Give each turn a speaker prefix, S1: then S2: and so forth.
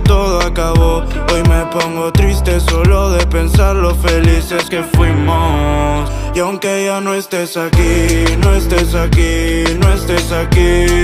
S1: todo acabó. Hoy me pongo triste solo de pensar lo felices que fuimos. Y aunque ya no estés aquí, no estés aquí, no estés aquí,